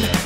down